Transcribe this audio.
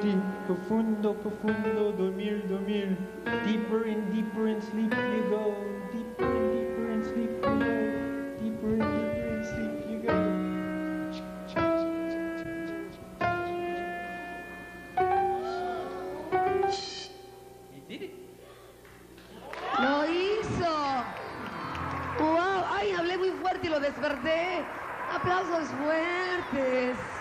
Deep, profundo, profundo, dormir, dormir. Deeper and deeper in sleep you go. Deeper and deeper in sleep you go. Deeper and deeper in sleep you go. He did it. ¡Lo hizo! ¡Wow! ¡Ay, hablé muy fuerte y lo desperté! ¡Aplausos fuertes!